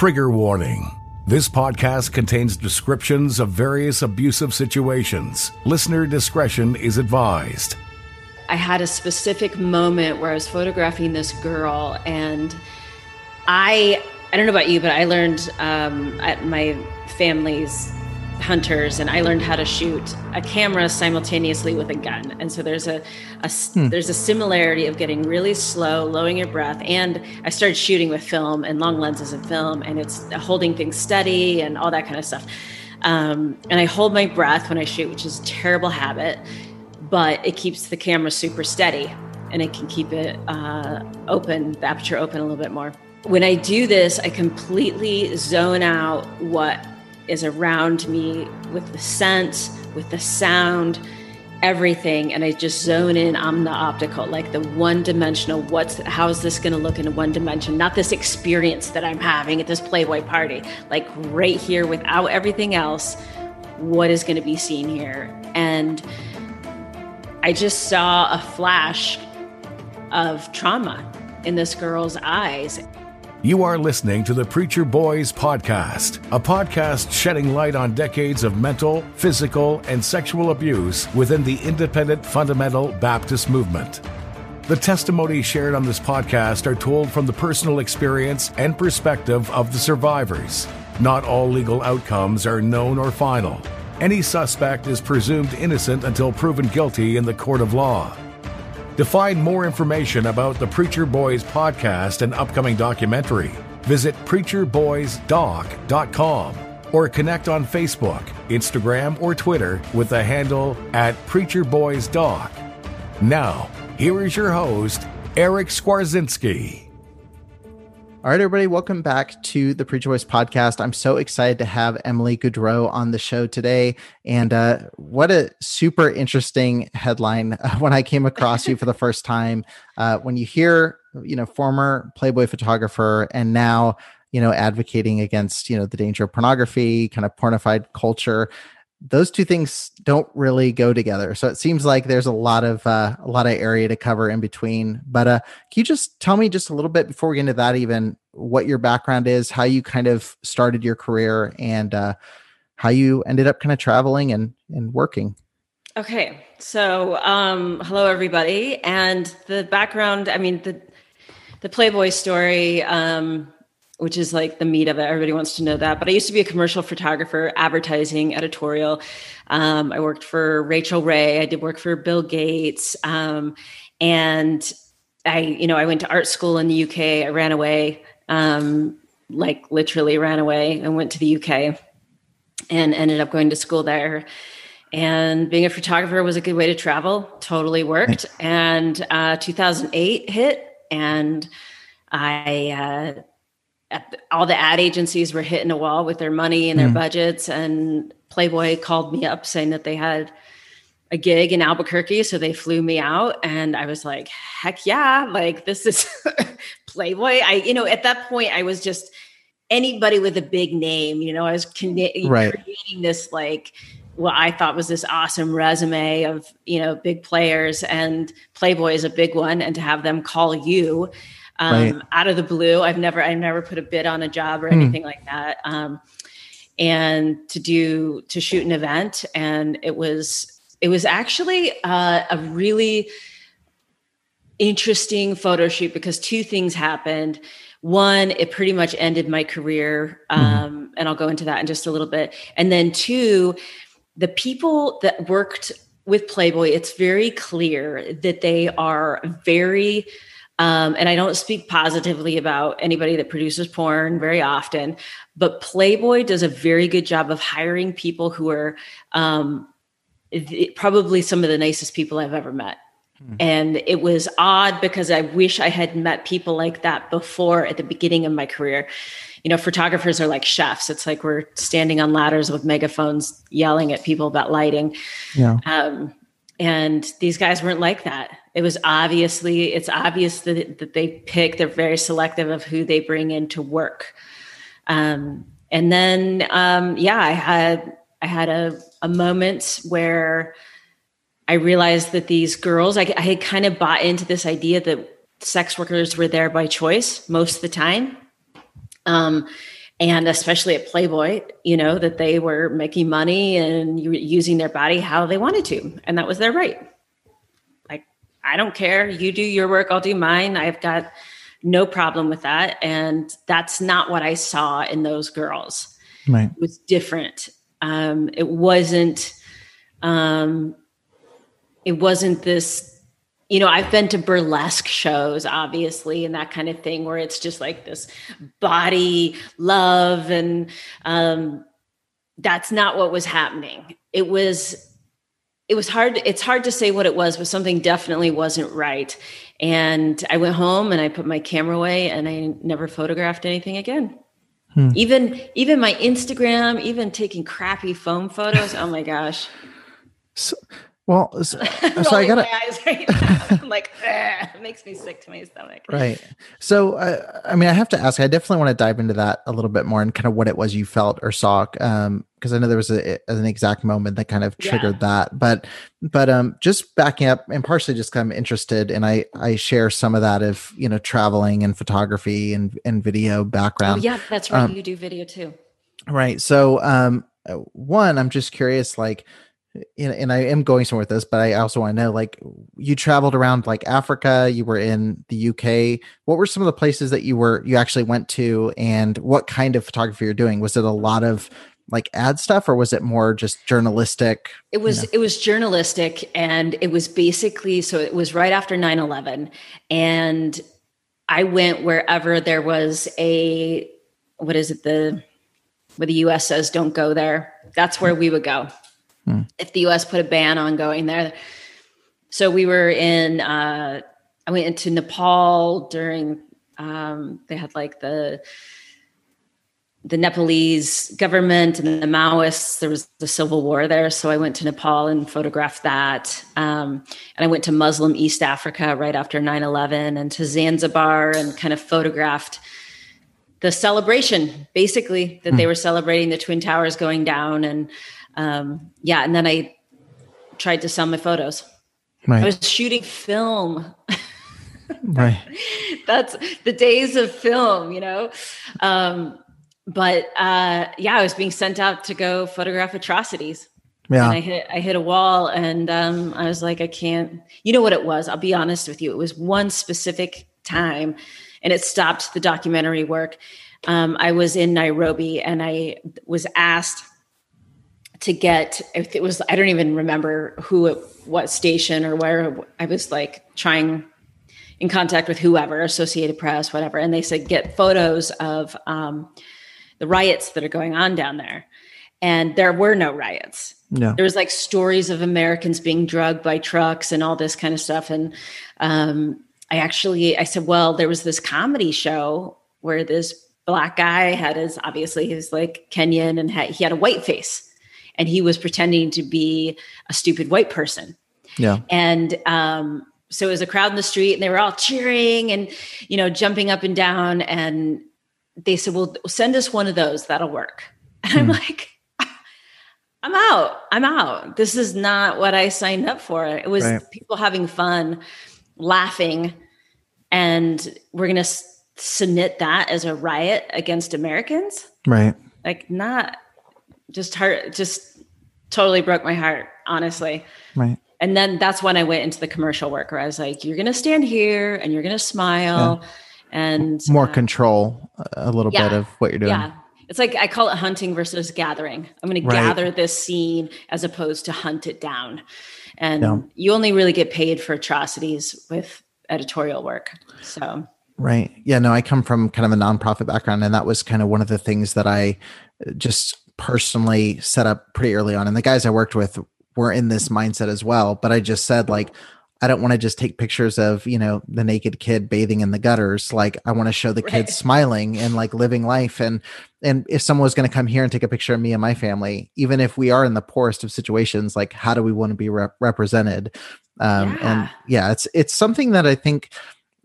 Trigger warning. This podcast contains descriptions of various abusive situations. Listener discretion is advised. I had a specific moment where I was photographing this girl, and I I don't know about you, but I learned um, at my family's hunters and I learned how to shoot a camera simultaneously with a gun. And so there's a, a hmm. there's a similarity of getting really slow, lowering your breath. And I started shooting with film and long lenses of film and it's holding things steady and all that kind of stuff. Um, and I hold my breath when I shoot, which is a terrible habit, but it keeps the camera super steady and it can keep it uh, open, the aperture open a little bit more. When I do this, I completely zone out what is around me with the scent, with the sound, everything. And I just zone in on the optical, like the one dimensional. What's how is this going to look in one dimension? Not this experience that I'm having at this Playboy party. Like right here, without everything else, what is going to be seen here? And I just saw a flash of trauma in this girl's eyes. You are listening to the Preacher Boys Podcast, a podcast shedding light on decades of mental, physical, and sexual abuse within the independent fundamental Baptist movement. The testimonies shared on this podcast are told from the personal experience and perspective of the survivors. Not all legal outcomes are known or final. Any suspect is presumed innocent until proven guilty in the court of law. To find more information about the Preacher Boys podcast and upcoming documentary, visit preacherboysdoc.com or connect on Facebook, Instagram, or Twitter with the handle at preacherboysdoc. Now, here is your host, Eric Skwarczynski. All right, everybody, welcome back to the Boys podcast. I'm so excited to have Emily Gaudreau on the show today. And uh, what a super interesting headline when I came across you for the first time. Uh, when you hear, you know, former Playboy photographer and now, you know, advocating against, you know, the danger of pornography, kind of pornified culture those two things don't really go together. So it seems like there's a lot of uh, a lot of area to cover in between. But uh, can you just tell me just a little bit before we get into that, even what your background is, how you kind of started your career, and uh, how you ended up kind of traveling and and working? Okay, so um, hello everybody, and the background. I mean the the Playboy story. Um, which is like the meat of it. Everybody wants to know that. But I used to be a commercial photographer, advertising, editorial. Um, I worked for Rachael Ray. I did work for Bill Gates. Um, and I, you know, I went to art school in the UK. I ran away, um, like literally ran away and went to the UK and ended up going to school there. And being a photographer was a good way to travel. Totally worked. And uh, 2008 hit, and I uh, all the ad agencies were hitting a wall with their money and their mm. budgets and playboy called me up saying that they had a gig in albuquerque so they flew me out and i was like heck yeah like this is playboy i you know at that point i was just anybody with a big name you know i was con- right. creating this like what I thought was this awesome resume of you know big players and Playboy is a big one, and to have them call you um, right. out of the blue. I've never, I've never put a bid on a job or hmm. anything like that. Um, and to do, to shoot an event. And it was, it was actually uh, a really interesting photo shoot because two things happened. One, it pretty much ended my career. Hmm. Um, mm-hmm. And I'll go into that in just a little bit. And then two, the people that worked with Playboy, it's very clear that they are very um, and I don't speak positively about anybody that produces porn very often, but Playboy does a very good job of hiring people who are um, th- probably some of the nicest people I've ever met. Hmm. And it was odd because I wish I had met people like that before at the beginning of my career. You know, photographers are like chefs. It's like we're standing on ladders with megaphones yelling at people about lighting. Yeah. Um, and these guys weren't like that it was obviously it's obvious that, that they pick they're very selective of who they bring in to work um, and then um, yeah i had i had a, a moment where i realized that these girls I, I had kind of bought into this idea that sex workers were there by choice most of the time um, and especially at Playboy, you know, that they were making money and using their body how they wanted to. And that was their right. I don't care. You do your work, I'll do mine. I've got no problem with that. And that's not what I saw in those girls. Right. It was different. Um, it wasn't, um, it wasn't this you know, I've been to burlesque shows, obviously, and that kind of thing, where it's just like this body love, and um, that's not what was happening. It was, it was hard. It's hard to say what it was, but something definitely wasn't right. And I went home and I put my camera away, and I never photographed anything again. Hmm. Even, even my Instagram, even taking crappy phone photos. oh my gosh. So, well, so, so I gotta. Right I'm like, it makes me sick to my stomach. Right. So, uh, I mean, I have to ask. I definitely want to dive into that a little bit more and kind of what it was you felt or saw, um, because I know there was a, an exact moment that kind of triggered yeah. that. But, but um, just backing up and partially just kind of interested, and I I share some of that of you know traveling and photography and and video background. Oh, yeah, that's right. Um, you do video too. Right. So, um, uh, one, I'm just curious, like and, and I am going somewhere with this, but I also want to know like you traveled around like Africa, you were in the UK. What were some of the places that you were you actually went to and what kind of photography you're doing? Was it a lot of like ad stuff or was it more just journalistic? It was you know? it was journalistic and it was basically so it was right after 9/11 and I went wherever there was a what is it the where the US says don't go there. That's where we would go hmm. if the US put a ban on going there. So we were in, uh, I went into Nepal during, um, they had like the, the Nepalese government and the Maoists. There was the civil war there, so I went to Nepal and photographed that. Um, and I went to Muslim East Africa right after 9/11, and to Zanzibar and kind of photographed the celebration, basically that they hmm. were celebrating the twin towers going down, and um, yeah, and then I tried to sell my photos. Right. I was shooting film. right. That's the days of film, you know. Um, but uh, yeah, I was being sent out to go photograph atrocities. Yeah. And I hit I hit a wall and um, I was like, I can't. You know what it was? I'll be honest with you. It was one specific time, and it stopped the documentary work. Um, I was in Nairobi and I was asked to get if it was i don't even remember who it, what station or where i was like trying in contact with whoever associated press whatever and they said get photos of um, the riots that are going on down there. And there were no riots. No. there was like stories of americans being drugged by trucks and all this kind of stuff and um, i actually i said well there was this comedy show where this black guy had his obviously he's like kenyan and had, he had a white face and he was pretending to be a stupid white person. Yeah. And um, so it was a crowd in the street and they were all cheering and, you know, jumping up and down. And they said, well, send us one of those. That'll work. And I'm hmm. like, I'm out. I'm out. This is not what I signed up for. It was right. people having fun, laughing, and we're going to submit that as a riot against Americans. Right. Like, not just heart, just totally broke my heart, honestly. Right. And then that's when I went into the commercial work where I was like, you're going to stand here and you're going to smile yeah. and more uh, control a little yeah, bit of what you're doing. Yeah. It's like I call it hunting versus gathering. I'm going right. to gather this scene as opposed to hunt it down. And yeah. you only really get paid for atrocities with editorial work. So, right. Yeah. No, I come from kind of a nonprofit background, and that was kind of one of the things that I just personally set up pretty early on. And the guys I worked with were in this mindset as well. But I just said, like, I don't want to just take pictures of, you know, the naked kid bathing in the gutters. Like I want to show the right. kids smiling and like living life. And and if someone was going to come here and take a picture of me and my family, even if we are in the poorest of situations, like how do we want to be rep- represented? Um, yeah. And yeah, it's it's something that I think,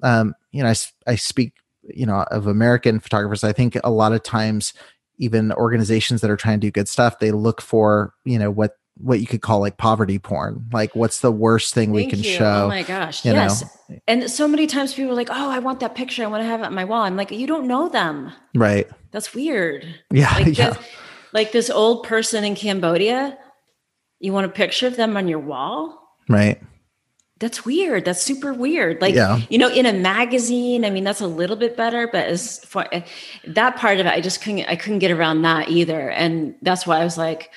um, you know, I, I speak, you know, of American photographers. I think a lot of times even organizations that are trying to do good stuff they look for you know what what you could call like poverty porn. Like, what's the worst thing Thank we can you. show? Oh my gosh. you know? Yes. And so many times people are like, oh, I want that picture. I want to have it on my wall. I'm like, you don't know them. Right. That's weird. Yeah. Like, yeah. this, like this old person in Cambodia, you want a picture of them on your wall? Right. That's weird. That's super weird. Like, Yeah. you know, in a magazine, I mean, that's a little bit better, but as for eh, that part of it, I just couldn't, I couldn't get around that either. And that's why I was like,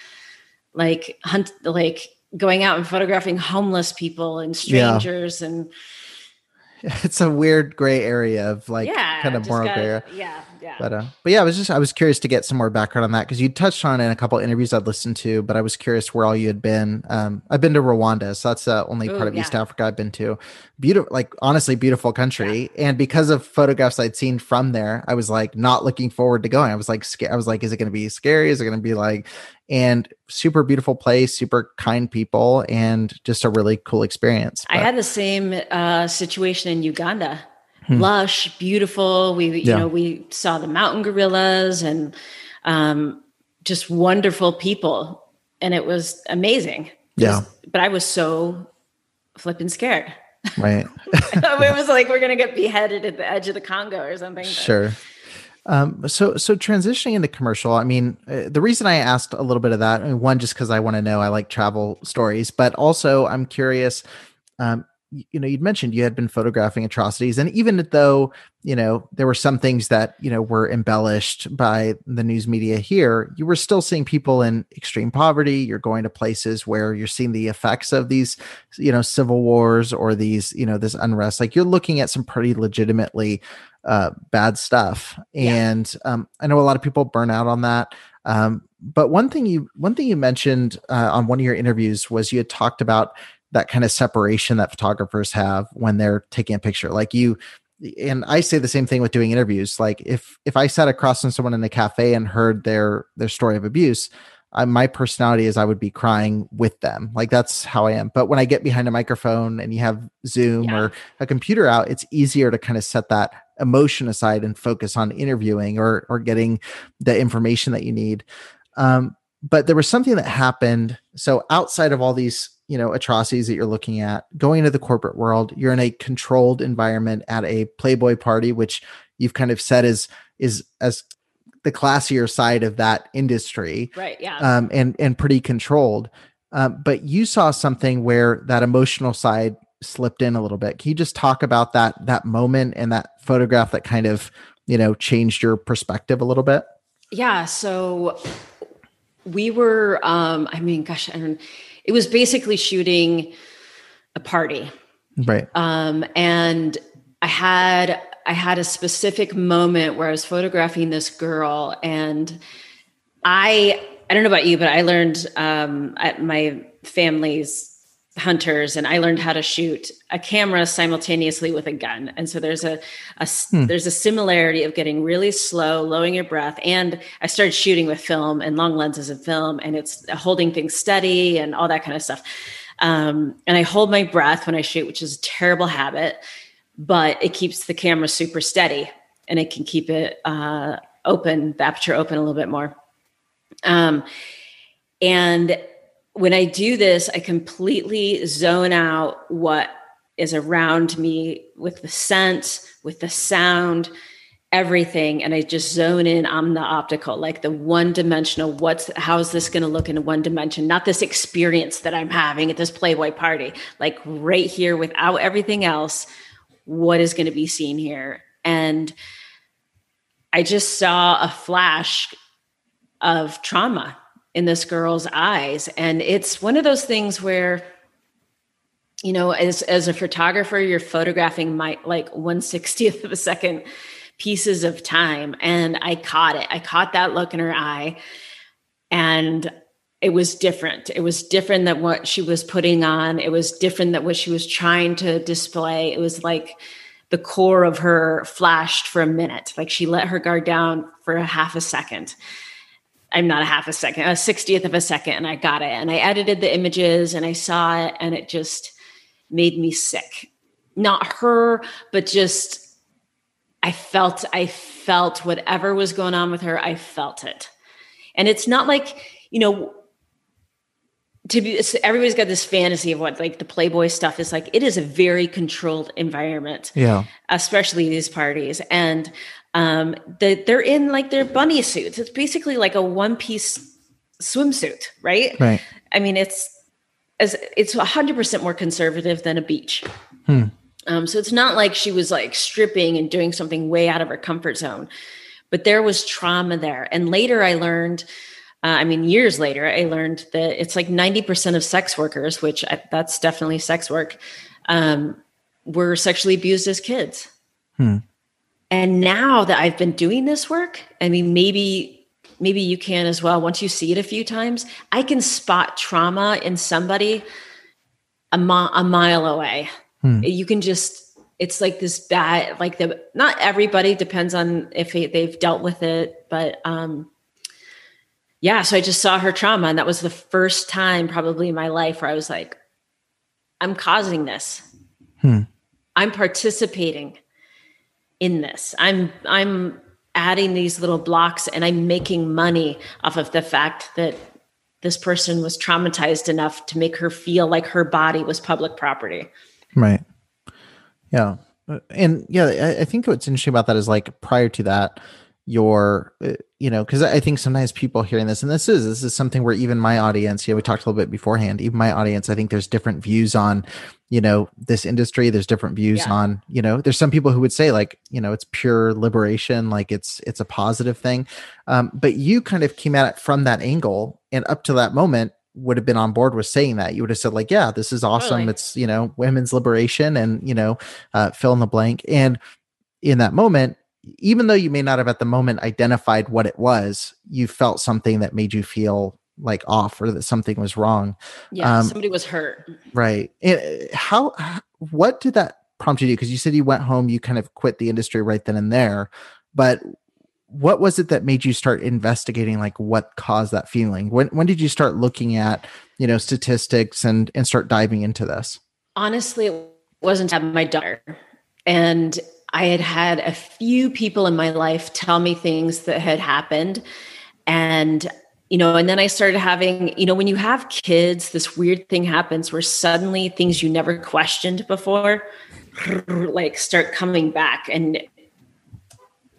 like hunt, like going out and photographing homeless people and Yeah. strangers and It's a weird gray area of like yeah, kind of moral gotta- gray area. Yeah. Yeah. But uh, but yeah, I was just I was curious to get some more background on that because you touched on it in a couple interviews I'd listened to, but I was curious where all you had been. Um, I've been to Rwanda, so that's the only Ooh, part of East. Africa I've been to. Beautiful, like honestly, beautiful country. And because of photographs I'd seen from there, I was like not looking forward to going. I was like, sca- I was like, is it going to be scary? Is it going to be like, and super beautiful place, super kind people, and just a really cool experience. I had the same uh, situation in Uganda. Hmm. Lush, beautiful. We, you Yeah. know, we saw the mountain gorillas and um, just wonderful people, and it was amazing. Yeah. Just- but I was so flipping scared. right. it was like we're gonna get beheaded at the edge of the Congo or something. but- Sure. Um, so so transitioning into commercial, I mean, uh, the reason I asked a little bit of that, I mean, one, just because I want to know, I like travel stories, but also I'm curious. Um, you know, you'd mentioned you had been photographing atrocities, and even though you know there were some things that you know were embellished by the news media here, you were still seeing people in extreme poverty. You're going to places where you're seeing the effects of these, you know, civil wars or these, you know, this unrest. Like you're looking at some pretty legitimately uh, bad stuff. Yeah. And um, I know a lot of people burn out on that. Um, but one thing you one thing you mentioned uh, on one of your interviews was you had talked about that kind of separation that photographers have when they're taking a picture. Like you, and I say the same thing with doing interviews. Like if if I sat across from someone in a cafe and heard their their story of abuse, I, my personality is I would be crying with them. Like that's how I am. But when I get behind a microphone and you have Zoom Yeah. or a computer out, it's easier to kind of set that emotion aside and focus on interviewing or or getting the information that you need. Um, but there was something that happened. So outside of all these, you know, atrocities that you're looking at, going into the corporate world, you're in a controlled environment at a Playboy party, which you've kind of said is is as the classier side of that industry Right. Yeah. um, and and pretty controlled. Um, but you saw something where that emotional side slipped in a little bit. Can you just talk about that that moment and that photograph that kind of you know changed your perspective a little bit? Yeah, so we were um I mean gosh, I don't it was basically shooting a party. Right. Um and I had I had a specific moment where I was photographing this girl and I I don't know about you, but I learned um at my family's hunters and I learned how to shoot a camera simultaneously with a gun. And so there's a Hmm. there's a similarity of getting really slow, lowering your breath. And I started shooting with film and long lenses of film and it's holding things steady and all that kind of stuff. Um, and I hold my breath when I shoot, which is a terrible habit, but it keeps the camera super steady and it can keep it uh, open, the aperture open a little bit more. Um, and when I do this, I completely zone out what is around me with the scent, with the sound, everything. And I just zone in on the optical, like the one dimensional. What's how's this going to look in one dimension? Not this experience that I'm having at this Playboy party, like right here without everything else. What is going to be seen here? And I just saw a flash of trauma in this girl's eyes. And it's one of those things where you know as as a photographer you're photographing my like 160th of a second pieces of time. And i caught it. I caught that look in her eye. And it was different. It was different than what she was putting on. It was different than what she was trying to display. It was like the core of her flashed for a minute. Like she let her guard down for a half a second I'm not a half a second, a 60th of a second, and I got it. And I edited the images and I saw it, and it just made me sick. Not her, but just I felt, I felt whatever was going on with her, I felt it. And it's not like, you know, to be everybody's got this fantasy of what like the playboy stuff is like it is a very controlled environment yeah especially these parties and um the, they're in like their bunny suits it's basically like a one piece swimsuit right right i mean it's as it's 100% more conservative than a beach hmm. um so it's not like she was like stripping and doing something way out of her comfort zone but there was trauma there and later i learned uh, I mean, years later, I learned that it's like 90% of sex workers, which I, that's definitely sex work, um, were sexually abused as kids. Hmm. And now that I've been doing this work, I mean, maybe maybe you can as well. Once you see it a few times, I can spot trauma in somebody a, mi- a mile away. Hmm. You can just it's like this bad like the not everybody depends on if they've dealt with it but um yeah, so I just saw her trauma. And that was the first time probably in my life where I was like, I'm causing this. Hmm. I'm participating in this. I'm I'm adding these little blocks and I'm making money off of the fact that this person was traumatized enough to make her feel like her body was public property. Right. Yeah. And yeah, I, I think what's interesting about that is like prior to that, your uh, you know because i think sometimes people hearing this and this is this is something where even my audience you know we talked a little bit beforehand even my audience i think there's different views on you know this industry there's different views yeah. on you know there's some people who would say like you know it's pure liberation like it's it's a positive thing um, but you kind of came at it from that angle and up to that moment would have been on board with saying that you would have said like yeah this is awesome totally. it's you know women's liberation and you know uh, fill in the blank and in that moment even though you may not have at the moment identified what it was, you felt something that made you feel like off or that something was wrong. Yeah, um, somebody was hurt. Right. And uh, how, what did that prompt you to do? Because you said you went home, you kind of quit the industry right then and there. But what was it that made you start investigating like what caused that feeling? When when did you start looking at, you know, statistics and and start diving into this? Honestly, it wasn't my daughter. And I had had a few people in my life tell me things that had happened. And, you know, and then I started having, you know, when you have kids, this weird thing happens where suddenly things you never questioned before like start coming back. And,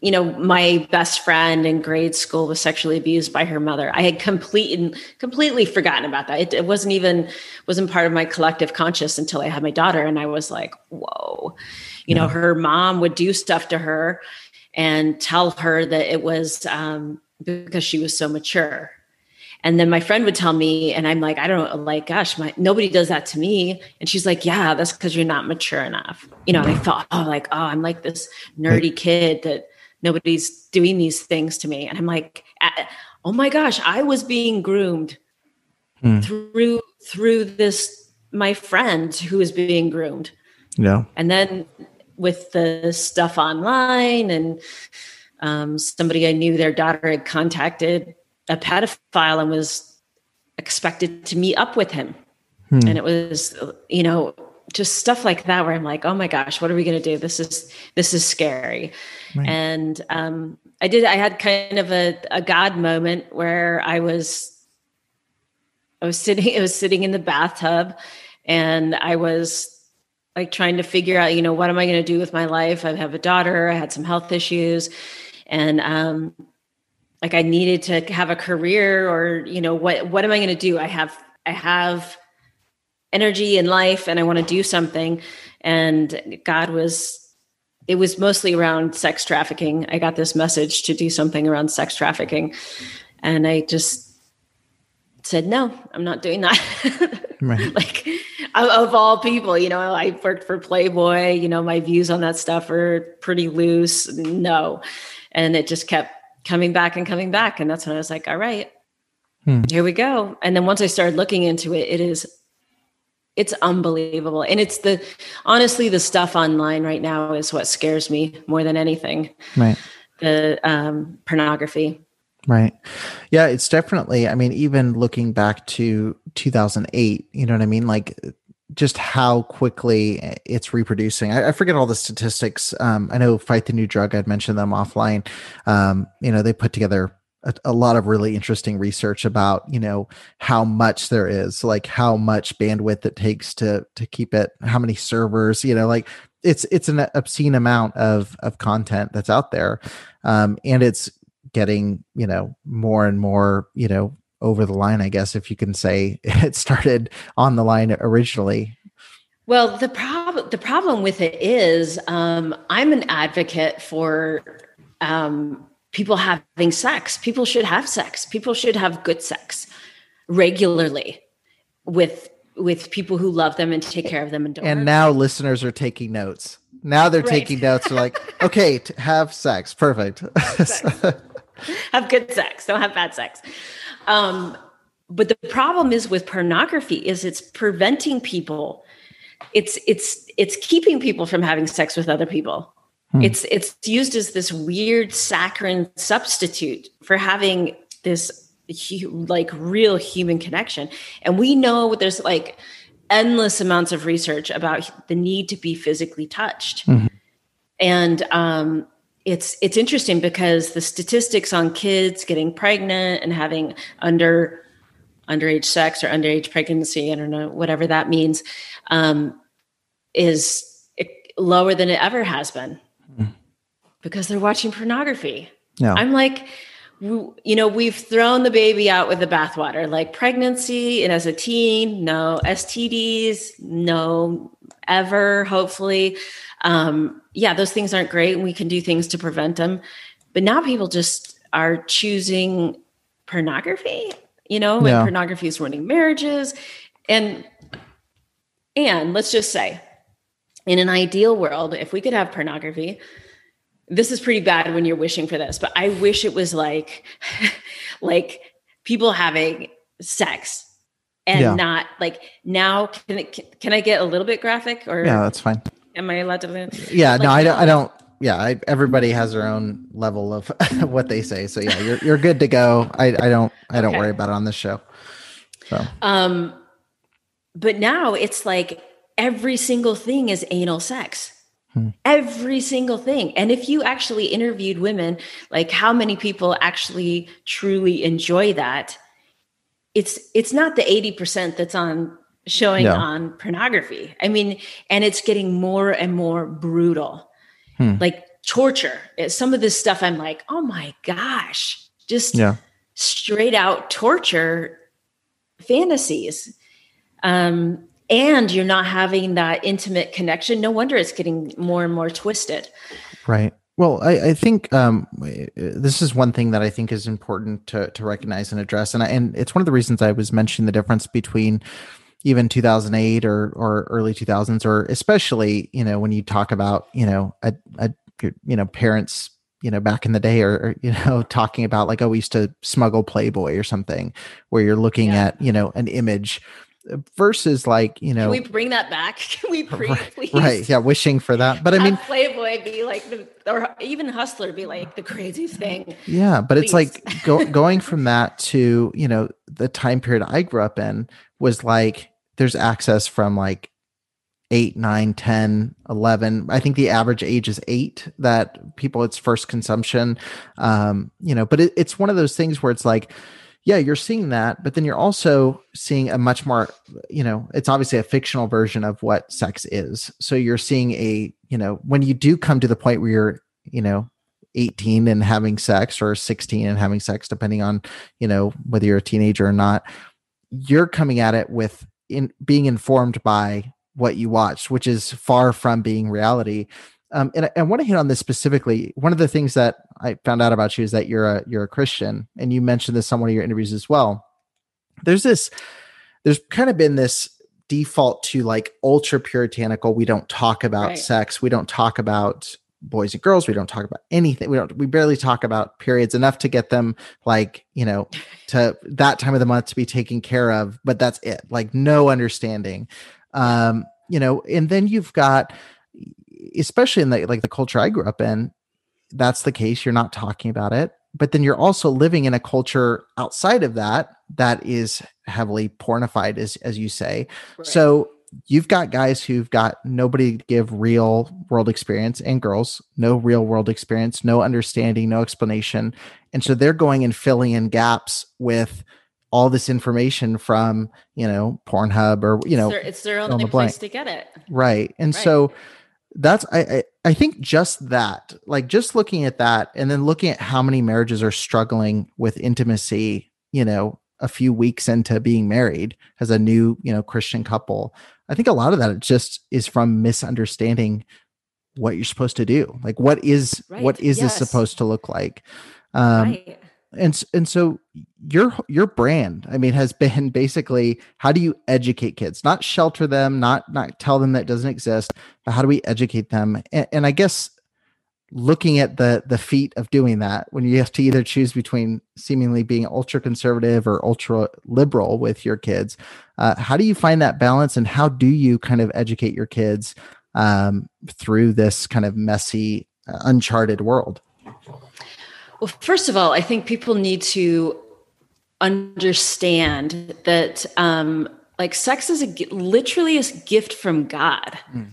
you know, my best friend in grade school was sexually abused by her mother. I had complete, completely forgotten about that. It, it wasn't even wasn't part of my collective conscious until I had my daughter, and I was like, "Whoa!" You yeah. know, her mom would do stuff to her and tell her that it was um, because she was so mature. And then my friend would tell me, and I'm like, I don't like, gosh, my nobody does that to me. And she's like, Yeah, that's because you're not mature enough. You know, and I thought, oh, like, oh, I'm like this nerdy kid that nobody's doing these things to me. And I'm like, oh my gosh, I was being groomed hmm. through through this my friend who was being groomed. Yeah. And then with the stuff online and um, somebody I knew their daughter had contacted a pedophile and was expected to meet up with him. Hmm. And it was, you know, just stuff like that where I'm like, oh my gosh, what are we going to do? This is, this is scary. Right. And um, I did, I had kind of a, a God moment where I was, I was sitting, I was sitting in the bathtub and I was like trying to figure out, you know, what am I going to do with my life? I have a daughter, I had some health issues, and um, like I needed to have a career or, you know, what what am I going to do? I have I have energy in life and I want to do something. And God was it was mostly around sex trafficking. I got this message to do something around sex trafficking. And I just said, no, I'm not doing that. right. like of, of, all people, you know, I worked for Playboy, you know, my views on that stuff are pretty loose. No. And it just kept coming back and coming back. And that's when I was like, all right, hmm. here we go. And then once I started looking into it, it is it's unbelievable. And it's the honestly, the stuff online right now is what scares me more than anything. Right. The um, pornography. Right. Yeah, it's definitely, I mean, even looking back to 2008, you know what I mean? Like just how quickly it's reproducing. I, I forget all the statistics. Um, I know Fight the New Drug, I'd mentioned them offline. Um, you know, they put together a, a, lot of really interesting research about you know how much there is like how much bandwidth it takes to to keep it how many servers you know like it's it's an obscene amount of of content that's out there um and it's getting you know more and more you know over the line i guess if you can say it started on the line originally well the problem the problem with it is um i'm an advocate for um people having sex. People should have sex. People should have good sex regularly with with people who love them and take care of them and don't. And now listeners are taking notes. Now they're right. taking notes. They're like, okay, have sex. Perfect. Sex. have good sex. Don't have bad sex. Um, but the problem is with pornography is it's preventing people. It's it's it's keeping people from having sex with other people. Hmm. It's it's used as this weird saccharine substitute for having this like real human connection. And we know there's like endless amounts of research about the need to be physically touched. Mm-hmm. And um, it's it's interesting because the statistics on kids getting pregnant and having under underage sex or underage pregnancy, I don't know, whatever that means, um, is lower than it ever has been because they're watching pornography. Yeah. I'm like, you know, we've thrown the baby out with the bathwater, like pregnancy and as a teen, no STDs, no ever, hopefully. Um, yeah, those things aren't great and we can do things to prevent them. But now people just are choosing pornography, you know, yeah. and pornography is ruining marriages. And and let's just say, in an ideal world, if we could have pornography, this is pretty bad when you're wishing for this, but I wish it was like like people having sex and yeah. not like now can it can I get a little bit graphic or Yeah, that's fine. Am I allowed to Yeah, like, no, I don't I don't yeah, I, everybody has their own level of what they say. So yeah, you're you're good to go. I I don't I don't okay. worry about it on this show. So. Um but now it's like every single thing is anal sex Hmm. Every single thing. And if you actually interviewed women, like how many people actually truly enjoy that, it's it's not the 80% that's on showing no. on pornography. I mean, and it's getting more and more brutal. Hmm. Like torture. Some of this stuff I'm like, "Oh my gosh." Just yeah. straight out torture fantasies. Um and you're not having that intimate connection no wonder it's getting more and more twisted right well i, I think um, this is one thing that i think is important to, to recognize and address and, I, and it's one of the reasons i was mentioning the difference between even 2008 or or early 2000s or especially you know when you talk about you know a, a you know parents you know back in the day or, or, you know talking about like oh we used to smuggle playboy or something where you're looking yeah. at you know an image versus like you know Can we bring that back? Can we right, please? right yeah wishing for that. But i mean playboy be like the or even hustler be like the crazy thing. Yeah but please. it's like go, going from that to you know the time period i grew up in was like there's access from like 8 9 10 11 i think the average age is 8 that people it's first consumption um you know but it, it's one of those things where it's like yeah, you're seeing that, but then you're also seeing a much more, you know, it's obviously a fictional version of what sex is. So you're seeing a, you know, when you do come to the point where you're, you know, 18 and having sex or 16 and having sex, depending on, you know, whether you're a teenager or not, you're coming at it with in being informed by what you watched, which is far from being reality. Um, and I, I want to hit on this specifically. One of the things that I found out about you is that you're a you're a Christian, and you mentioned this on one of your interviews as well. There's this, there's kind of been this default to like ultra puritanical. We don't talk about right. sex. We don't talk about boys and girls. We don't talk about anything. We don't. We barely talk about periods enough to get them like you know to that time of the month to be taken care of. But that's it. Like no understanding. Um, you know, and then you've got especially in the like the culture I grew up in, that's the case. You're not talking about it, but then you're also living in a culture outside of that that is heavily pornified, as as you say. Right. So you've got guys who've got nobody to give real world experience and girls, no real world experience, no understanding, no explanation. And so they're going and filling in gaps with all this information from, you know, Pornhub or, you know, it's their, it's their only place to get it. Right. And right. so that's, I, I, I think just that, like just looking at that and then looking at how many marriages are struggling with intimacy, you know, a few weeks into being married as a new, you know, Christian couple. I think a lot of that just is from misunderstanding what you're supposed to do. Like what is right. what is yes. this supposed to look like? Um right. And and so your your brand, I mean, has been basically how do you educate kids? Not shelter them, not not tell them that doesn't exist, but how do we educate them? And, and I guess looking at the the feat of doing that when you have to either choose between seemingly being ultra conservative or ultra liberal with your kids uh, how do you find that balance and how do you kind of educate your kids um, through this kind of messy uh, uncharted world well first of all i think people need to understand that um, like sex is a literally a gift from god. Mm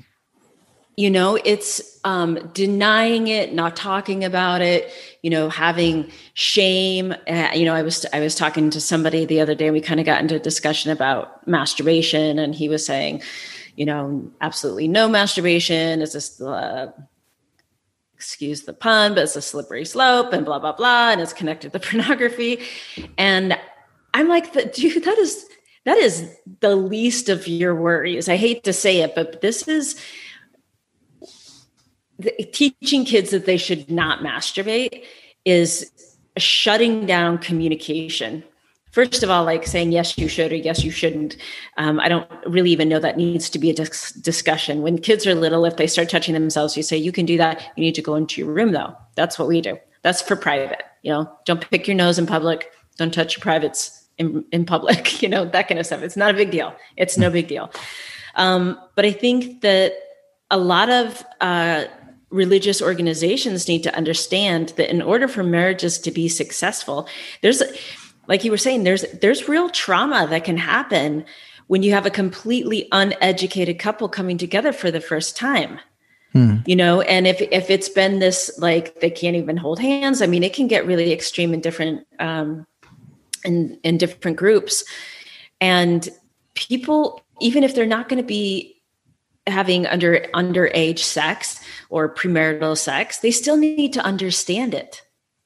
you know it's um, denying it not talking about it you know having shame. Uh, you know i was i was talking to somebody the other day and we kind of got into a discussion about masturbation and he was saying you know absolutely no masturbation is this uh, excuse the pun but it's a slippery slope and blah blah blah and it's connected to pornography. And i'm like dude that is that is the least of your worries. I hate to say it but this is the, teaching kids that they should not masturbate is shutting down communication first of all like saying yes you should or yes you shouldn't um, i don't really even know that needs to be a dis- discussion. When kids are little if they start touching themselves you say you can do that. You need to go into your room though. That's what we do. That's for private you know? Don't pick your nose in public. Don't touch your privates in, in public you know that kind of stuff. It's not a big deal. It's no big deal. Um, but i think that a lot of uh, religious organizations need to understand that in order for marriages to be successful there's like you were saying there's there's real trauma that can happen when you have a completely uneducated couple coming together for the first time hmm. you know and if if it's been this like they can't even hold hands i mean it can get really extreme in different um in in different groups and people even if they're not going to be having under underage sex or premarital sex, they still need to understand it.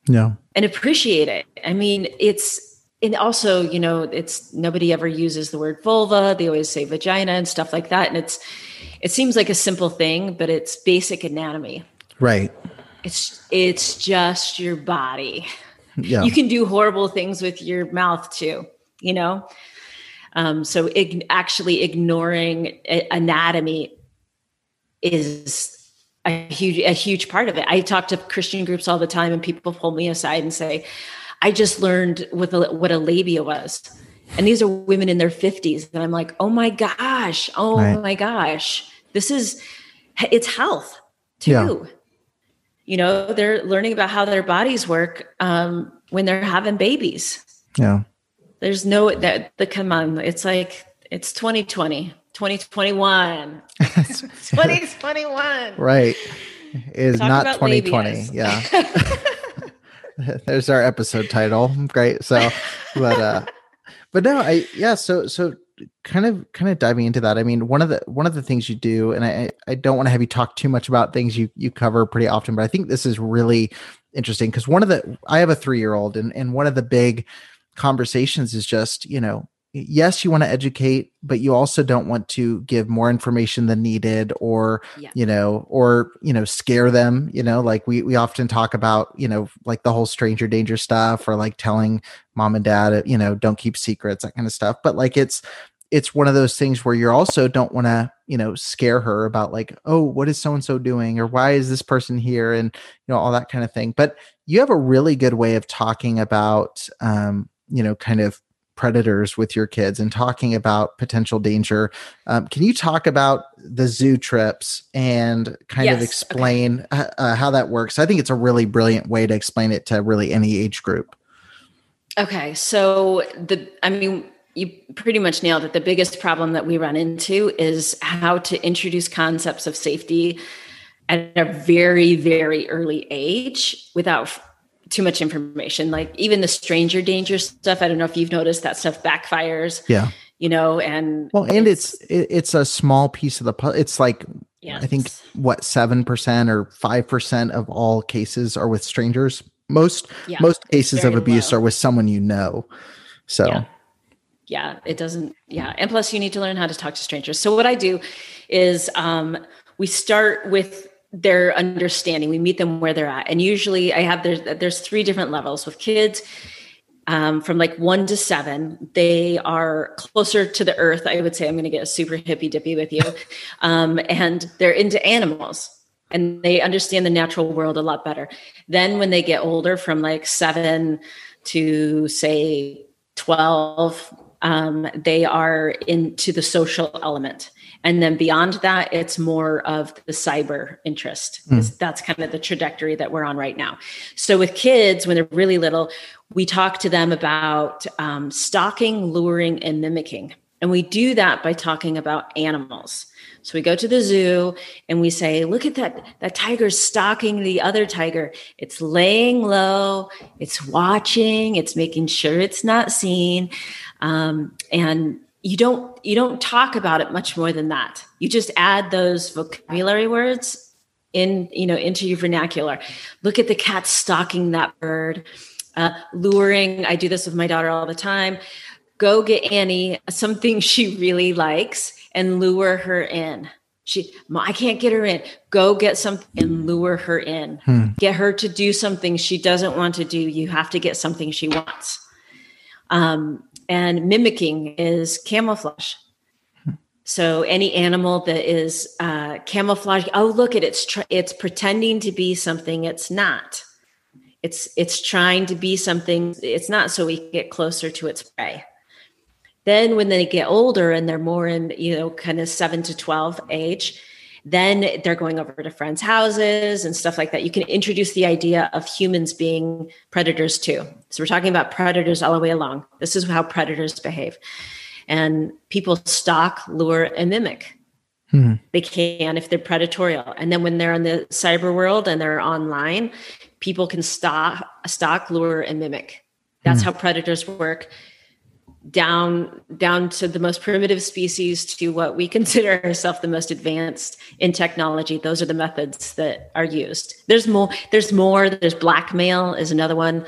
Yeah. And appreciate it. I mean, it's and also, you know, it's nobody ever uses the word vulva. They always say vagina and stuff like that. And it's it seems like a simple thing, but it's basic anatomy. Right. It's it's just your body. Yeah. You can do horrible things with your mouth too, you know? Um, so ig- actually ignoring anatomy is a huge a huge part of it. I talk to Christian groups all the time, and people pull me aside and say, "I just learned what a, what a labia was." And these are women in their 50s. And I'm like, oh my gosh, oh right. my gosh. This is it's health too. Yeah. You know, they're learning about how their bodies work um, when they're having babies. Yeah. There's no that the come on. It's like it's 2020, 2021, 2021. Right. It is Talk not 2020. Labias. Yeah. There's our episode title. Great. So, but uh, but no, I yeah. So so kind of kind of diving into that. I mean, one of the one of the things you do, and I I don't want to have you talk too much about things you you cover pretty often, but I think this is really interesting because one of the I have a three year old, and and one of the big conversations is just you know yes you want to educate but you also don't want to give more information than needed or yeah. you know or you know scare them you know like we we often talk about you know like the whole stranger danger stuff or like telling mom and dad you know don't keep secrets that kind of stuff. But like it's it's one of those things where you also don't want to you know scare her about like oh what is so and so doing? or why is this person here? and you know all that kind of thing. But you have a really good way of talking about um you know kind of predators with your kids and talking about potential danger. Um, can you talk about the zoo trips and kind yes, of explain okay. uh, how that works? I think it's a really brilliant way to explain it to really any age group. Okay, so the I mean you pretty much nailed it. The biggest problem that we run into is how to introduce concepts of safety at a very, very early age without too much information. Like even the stranger danger stuff. I don't know if you've noticed that stuff backfires. Yeah. You know, and well, and it's it's, it's a small piece of the puzzle. It's like yes. I think what seven percent or five percent of all cases are with strangers. Most Yeah, most cases of abuse low. are with someone you know. So Yeah. yeah it doesn't yeah and plus you need to learn how to talk to strangers so what i do is um, we start with their understanding. We meet them where they're at. And usually i have there's there's three different levels with kids. Um, from like one to seven they are closer to the earth. I would say i'm going to get a super hippy dippy with you. Um, and they're into animals and they understand the natural world a lot better. Then when they get older from like seven to say 12 um, they are into the social element and then beyond that it's more of the cyber interest. Is- that's kind of the trajectory that we're on right now. So with kids when they're really little we talk to them about um, stalking luring and mimicking. And we do that by talking about animals. So we go to the zoo and we say, look at that, that tiger's stalking the other tiger. It's laying low, it's watching, it's making sure it's not seen. Um, and you don't you don't talk about it much more than that. You just add those vocabulary words in, you know, into your vernacular. Look at the cat stalking that bird. Uh, luring. I do this with my daughter all the time. Go get Annie something she really likes and lure her in. She, I can't get her in. Go get something and lure her in. Get her to do something she doesn't want to do. You have to get something she wants. Um, and mimicking is camouflage. So any animal that is uh, camouflage, oh look at it, it's tr- it's pretending to be something it's not. It's it's trying to be something it's not, so we get closer to its prey. Then when they get older and they're more in you know kind of seven to twelve age, then they're going over to friends' houses and stuff like that. You can introduce the idea of humans being predators too. So we're talking about predators all the way along. This is how predators behave. And people stalk, lure, and mimic. Hmm. They can if they're predatorial. And then when they're in the cyber world and they're online, people can stalk, stalk lure, and mimic. That's how predators work down down to the most primitive species to what we consider ourselves the most advanced in technology. Those are the methods that are used. There's more there's more. There's blackmail is another one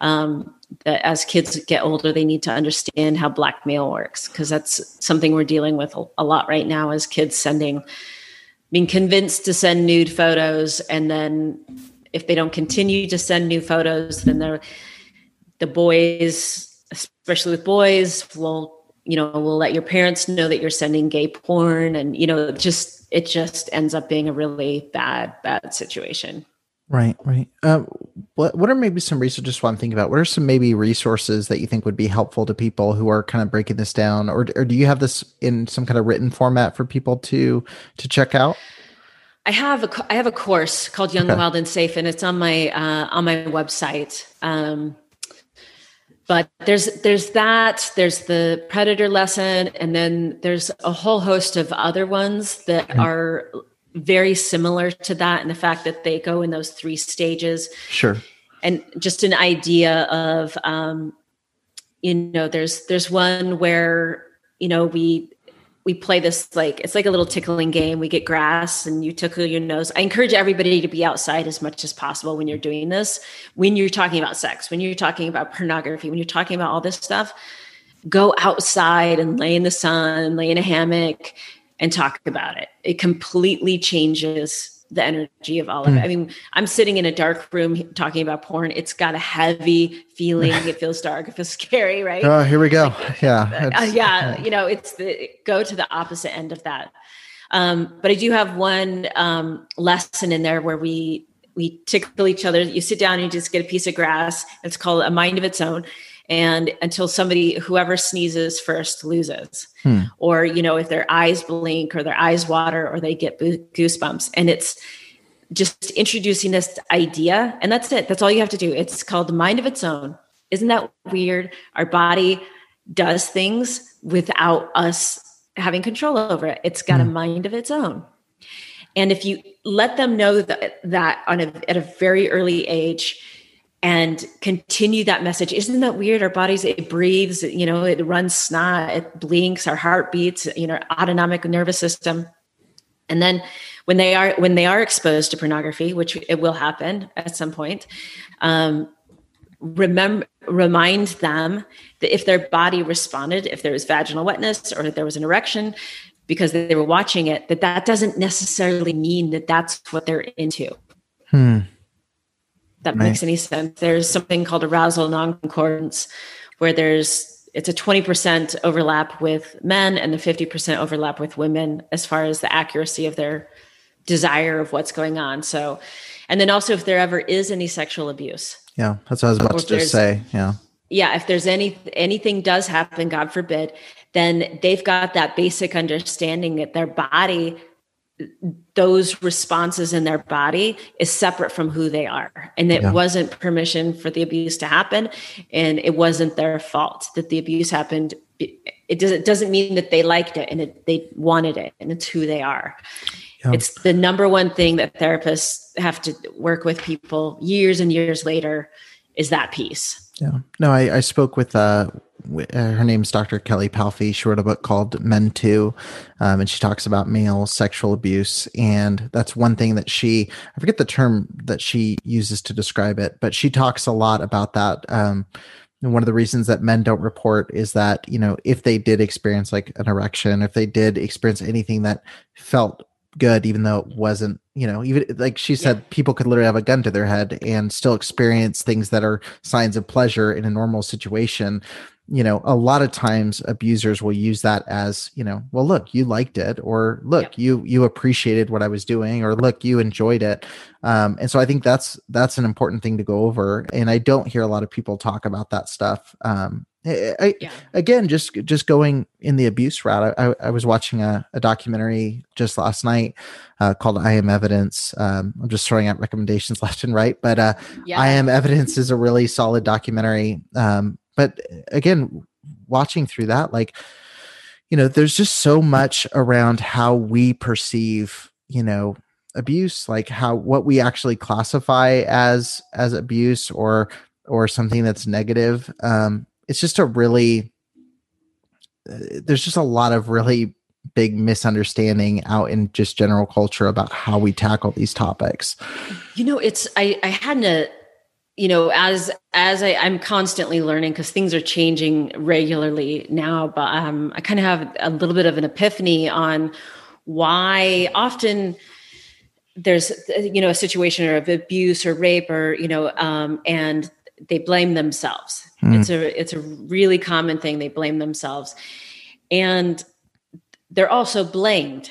um, that as kids get older they need to understand how blackmail works because that's something we're dealing with a, lot right now as kids sending being convinced to send nude photos. And then if they don't continue to send new photos then they're the boys especially with boys will you know will let your parents know that you're sending gay porn and you know just it just ends up being a really bad bad situation Right, right. Uh, what what are maybe some resources Just what I'm thinking about. What are some maybe resources that you think would be helpful to people who are kind of breaking this down, or or do you have this in some kind of written format for people to to check out? i have a i have a course called young Okay. wild and safe and it's on my uh, on my website um, but there's there's that there's the predator lesson and then there's a whole host of other ones that Okay. are very similar to that and the fact that they go in those three stages Sure. and just an idea of um, you know there's there's one where you know we we play this like it's like a little tickling game. We get grass and you tickle your nose. I encourage everybody to be outside as much as possible when you're doing this. When you're talking about sex when you're talking about pornography when you're talking about all this stuff go outside and lay in the sun lay in a hammock and talk about it. It completely changes the energy of all of it. I mean, I'm sitting in a dark room talking about porn. It's got a heavy feeling. It feels dark. It feels scary, right? Oh, here we go. Yeah. uh, yeah, you know, it's the go to the opposite end of that. Um, but I do have one um, lesson in there where we we tickle each other. You sit down and you just get a piece of grass. It's called a mind of its own. And until somebody, whoever sneezes first, loses, Hmm. or you know, if their eyes blink or their eyes water or they get goosebumps, and it's just introducing this idea, and that's it. That's all you have to do. It's called the mind of its own. Isn't that weird? Our body does things without us having control over it. It's got mm. a mind of its own. And if you let them know that, that on a, at a very early age and continue that message, isn't that weird? Our bodies, it breathes, you know, it runs snot, it blinks, our heart beats, you know, autonomic nervous system. And then when they are when they are exposed to pornography, which it will happen at some point, um, remember remind them that if their body responded, if there was vaginal wetness or if there was an erection, because they were watching it, that that doesn't necessarily mean that that's what they're into. Hmm. That right. makes any sense. There's something called arousal non-concordance, where there's it's a 20% overlap with men and the 50% overlap with women as far as the accuracy of their desire of what's going on. So, and then also if there ever is any sexual abuse. Yeah, that's what I was about to just say. Yeah. Yeah, if there's any anything does happen, God forbid, then they've got that basic understanding that their body those responses in their body is separate from who they are. And it yeah. wasn't permission for the abuse to happen and it wasn't their fault that the abuse happened. It doesn't doesn't mean that they liked it and it, they wanted it and it's who they are. Yeah. it's the number one thing that therapists have to work with people years and years later is that piece yeah. No i, I spoke with uh her name's Dr. Kelly Palfy. She wrote a book called Men Too, um, and she talks about male sexual abuse. And that's one thing that she, I forget the term that she uses to describe it, but she talks a lot about that. Um, and one of the reasons that men don't report is that, you know, if they did experience like an erection, if they did experience anything that felt good, even though it wasn't, you know, even like she said, yeah. people could literally have a gun to their head and still experience things that are signs of pleasure in a normal situation you know a lot of times abusers will use that as you know well look you liked it or look yeah. you you appreciated what i was doing or look you enjoyed it um, and so i think that's that's an important thing to go over and i don't hear a lot of people talk about that stuff um, I, yeah. again just just going in the abuse route i, I was watching a, a, documentary just last night uh, called i am evidence um, i'm just throwing out recommendations left and right but uh, yeah. i am evidence is a really solid documentary um, but again watching through that like you know there's just so much around how we perceive you know abuse like how what we actually classify as as abuse or or something that's negative um it's just a really uh, there's just a lot of really big misunderstanding out in just general culture about how we tackle these topics. You know it's i i hadn't a you know as as I, i'm constantly learning because things are changing regularly now but um, i kind of have a little bit of an epiphany on why often there's you know a situation of abuse or rape or you know um, and they blame themselves. Mm. it's a it's a really common thing they blame themselves. And they're also blamed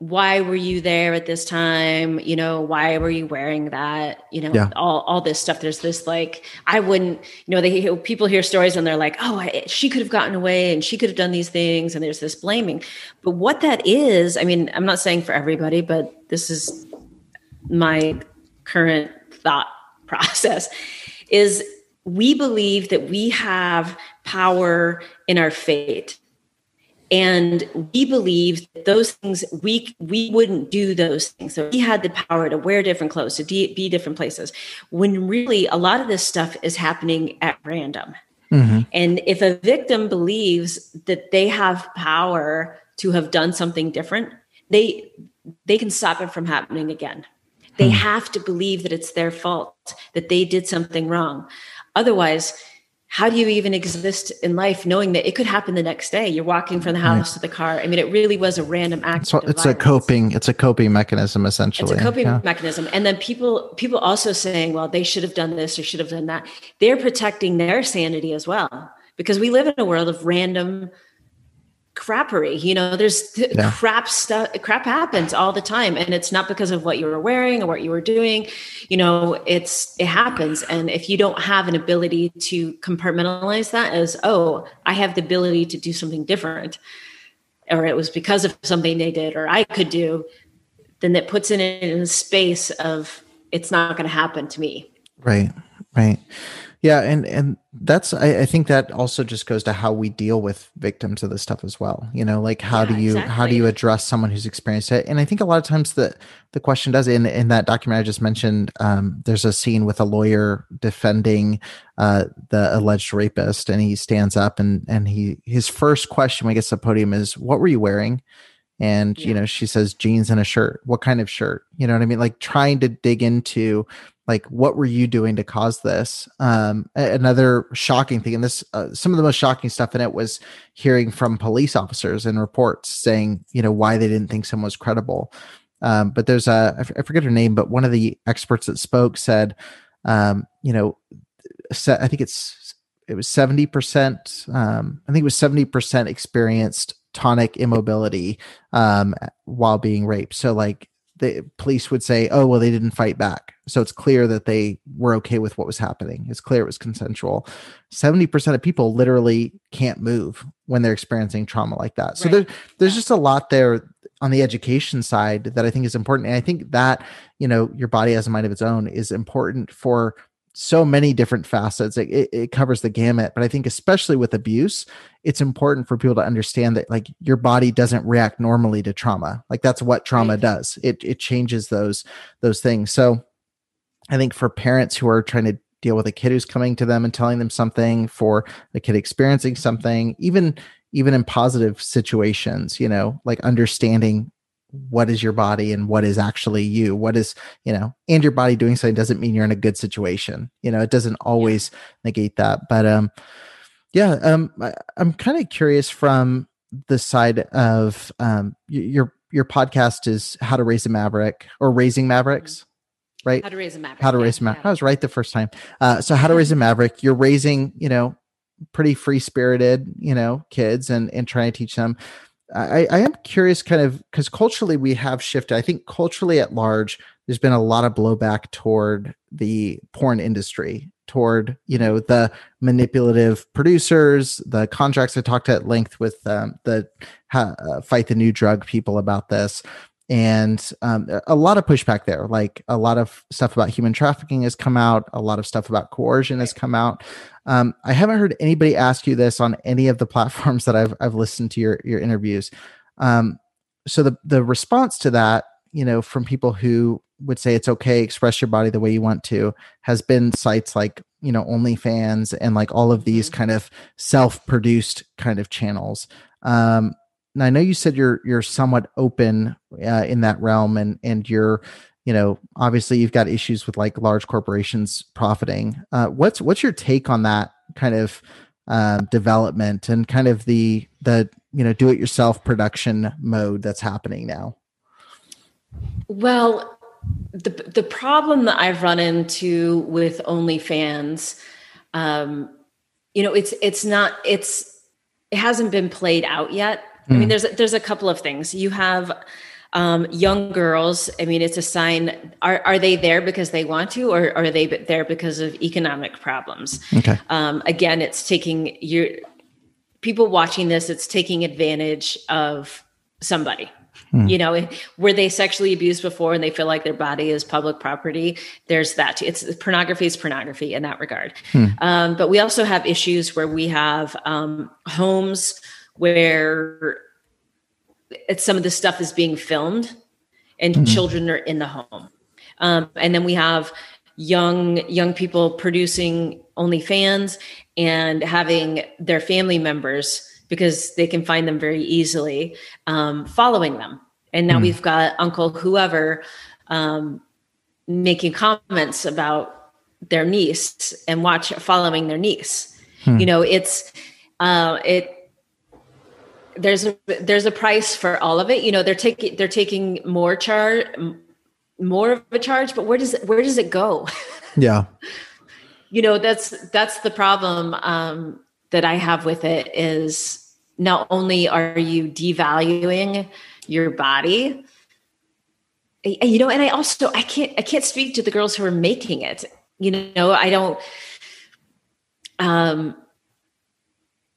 why were you there at this time? You know why were you wearing that? You know yeah. all all this stuff. There's this like i wouldn't you know they people hear stories and they're like oh I, she could have gotten away and she could have done these things. And there's this blaming. But what that is i mean i'm not saying for everybody but this is my current thought process is we believe that we have power in our fate and we believe that those things we we wouldn't do those things so we had the power to wear different clothes to de- be different places when really a lot of this stuff is happening at random mm-hmm. and if a victim believes that they have power to have done something different they they can stop it from happening again they hmm. have to believe that it's their fault that they did something wrong otherwise how do you even exist in life knowing that it could happen the next day? You're walking from the house to the car. I mean it really was a random act so it's a coping it's a coping mechanism essentially it's a coping yeah. mechanism. And then people people also saying well they should have done this or should have done that. They're protecting their sanity as well because we live in a world of random crappery you know there's th- yeah. crap stuff crap happens all the time and it's not because of what you were wearing or what you were doing you know it's it happens and if you don't have an ability to compartmentalize that as oh i have the ability to do something different or it was because of something they did or i could do then that puts it in a space of it's not going to happen to me right right Yeah, and and that's I, I, think that also just goes to how we deal with victims of this stuff as well. You know, like how yeah, do you exactly. how do you address someone who's experienced it? And I think a lot of times the the question does in in that document I just mentioned, um, there's a scene with a lawyer defending uh, the alleged rapist, and he stands up and and he his first question when he gets to the podium is, "What were you wearing?" And yeah. you know, she says jeans and a shirt. What kind of shirt? You know what I mean? Like trying to dig into like what were you doing to cause this? Um, another shocking thing and this uh, some of the most shocking stuff in it was hearing from police officers and reports saying you know why they didn't think someone was credible. Um, but there's a I forget her name but one of the experts that spoke said um, you know i think it's it was 70% um, i think it was 70% experienced tonic immobility um, while being raped. So like the police would say, "Oh, well, they didn't fight back." So it's clear that they were okay with what was happening. It's clear it was consensual. Seventy percent of people literally can't move when they're experiencing trauma like that. So right. there, there's just a lot there on the education side that I think is important, and I think that you know your body has a mind of its own is important for so many different facets. It, it, it, covers the gamut, but I think especially with abuse, it's important for people to understand that like your body doesn't react normally to trauma. Like that's what trauma right. does. It it changes those those things. So I think for parents who are trying to deal with a kid who's coming to them and telling them something, for a kid experiencing something, even even in positive situations, you know, like understanding what is your body and what is actually you? What is you know and your body doing something doesn't mean you're in a good situation you know it doesn't always negate that but um yeah um I, am kind of curious from the side of um your your podcast is how to raise a maverick or raising mavericks mm-hmm. right? How to raise a maverick how to raise a maverick i was right the first time. Uh so how to raise a maverick you're raising you know pretty free spirited you know kids and and trying to teach them I, I am curious, kind of, because culturally we have shifted. I think culturally at large, there's been a lot of blowback toward the porn industry, toward you know the manipulative producers, the contracts. I talked at length with um, the uh, fight the new drug people about this, and um, a lot of pushback there like a lot of stuff about human trafficking has come out a lot of stuff about coercion has come out. Um, i haven't heard anybody ask you this on any of the platforms that i've, I've listened to your, your interviews. Um, so the, the response to that you know from people who would say it's okay express your body the way you want to has been sites like you know onlyfans and like all of these mm-hmm. kind of self-produced kind of channels. Um, I know you said you're you're somewhat open uh, in that realm, and and you're you know obviously you've got issues with like large corporations profiting. Uh, what's what's your take on that kind of uh, development and kind of the the you know do it yourself production mode that's happening now? Well, the the problem that I've run into with OnlyFans, um, you know, it's it's not it's it hasn't been played out yet I mean, hmm. there's there's a couple of things. You have um, young girls. I mean, it's a sign. Are are they there because they want to, or are they there because of economic problems? Okay. Um, again, it's taking your people watching this. It's taking advantage of somebody. Hmm. You know, were they sexually abused before and they feel like their body is public property? There's that. Too. It's pornography is pornography in that regard. Hmm. Um, but we also have issues where we have um, homes where it's, some of the stuff is being filmed and mm-hmm. children are in the home. Um, and then we have young young people producing OnlyFans and having their family members because they can find them very easily um, following them. And now mm. we've got Uncle whoever um, making comments about their niece and watch following their niece. Hmm. You know, it's uh, it there's a there's a price for all of it. You know, they're taking they're taking more charge more of a charge, but where does it where does it go? Yeah. you know, that's that's the problem um, that I have with it is not only are you devaluing your body, you know, and I also I can't I can't speak to the girls who are making it. You know, I don't um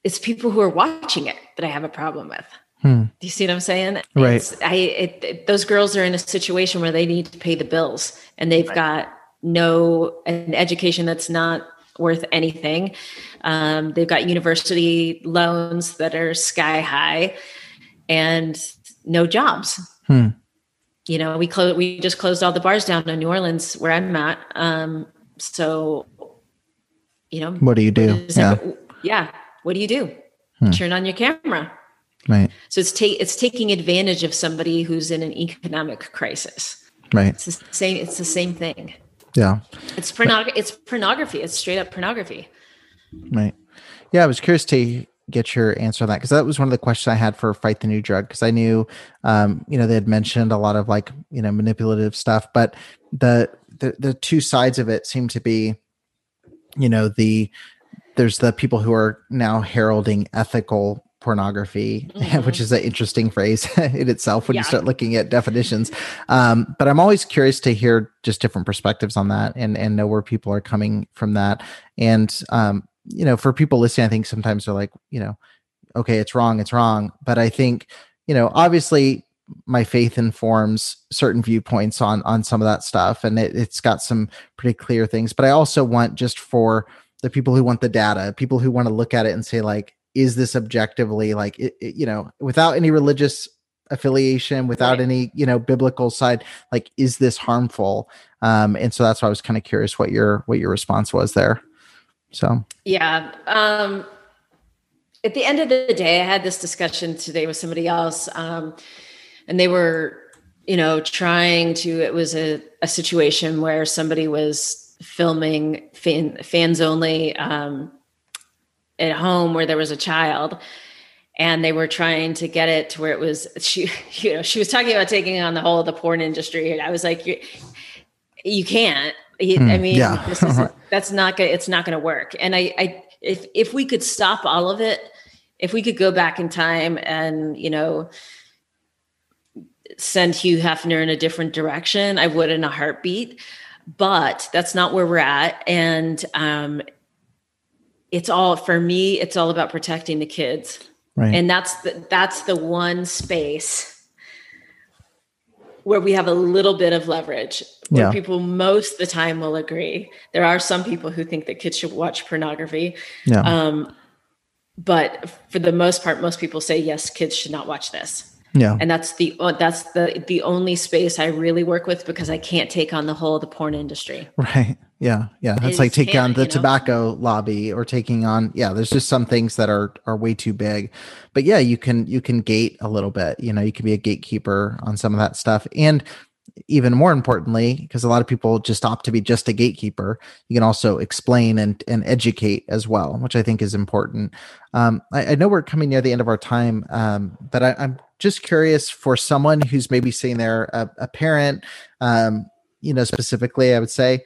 it's people who are watching it that I have a problem with. Hmm. Do you see what I'm saying? Right. It's, I it, it, those girls are in a situation where they need to pay the bills, and they've right. got no an education that's not worth anything. Um, they've got university loans that are sky high, and no jobs. Hmm. You know, we closed. We just closed all the bars down in New Orleans, where I'm at. Um, so, you know, what do you do? Yeah. yeah. What do you do? Hmm. Turn on your camera. Right. So it's it's taking advantage of somebody who's in an economic crisis. Right. It's the same. It's the same thing. Yeah. It's pornography. It's pornography. It's straight up pornography. Right. Yeah, I was curious to get your answer on that because that was one of the questions I had for Fight the New Drug because I knew, um, you know, they had mentioned a lot of like you know manipulative stuff, but the the the two sides of it seem to be, you know, the there's the people who are now heralding ethical pornography, mm-hmm. which is an interesting phrase in itself when yeah. you start looking at definitions. Um, but I'm always curious to hear just different perspectives on that and and know where people are coming from that. And um, you know, for people listening, I think sometimes they're like, you know, okay, it's wrong, it's wrong. But I think, you know, obviously my faith informs certain viewpoints on on some of that stuff and it, it's got some pretty clear things but i also want just for the people who want the data people who want to look at it and say like is this objectively like it, it, you know without any religious affiliation without right. any you know biblical side like is this harmful? Um and so that's why i was kind of curious what your what your response was there. So. Yeah um at the end of the day i had this discussion today with somebody else um and they were you know trying to it was a, a situation where somebody was filming fan, fans only um at home where there was a child. And they were trying to get it to where it was she you know she was talking about taking on the whole of the porn industry. And i was like you, you can't. I hmm, mean yeah. is, that's not gonna it's not gonna work. And i i if if we could stop all of it if we could go back in time and you know send hugh hefner in a different direction i would in a heartbeat but that's not where we're at. And um it's all for me it's all about protecting the kids. Right. And that's the that's the one space where we have a little bit of leverage where yeah. people most of the time will agree. There are some people who think that kids should watch pornography. Yeah. um, but for the most part most people say yes kids should not watch this yeah. And that's the uh, that's the the only space i really work with because i can't take on the whole of the porn industry. Right. Yeah. Yeah. That's like taking on the tobacco know? lobby or taking on yeah there's just some things that are are way too big. But yeah you can you can gate a little bit. You know you can be a gatekeeper on some of that stuff. And even more importantly, because a lot of people just opt to be just a gatekeeper, you can also explain and, and educate as well, which I think is important. Um, I, I, know we're coming near the end of our time, um, but I, am just curious for someone who's maybe sitting there, a, a parent, um, you know, specifically, I would say,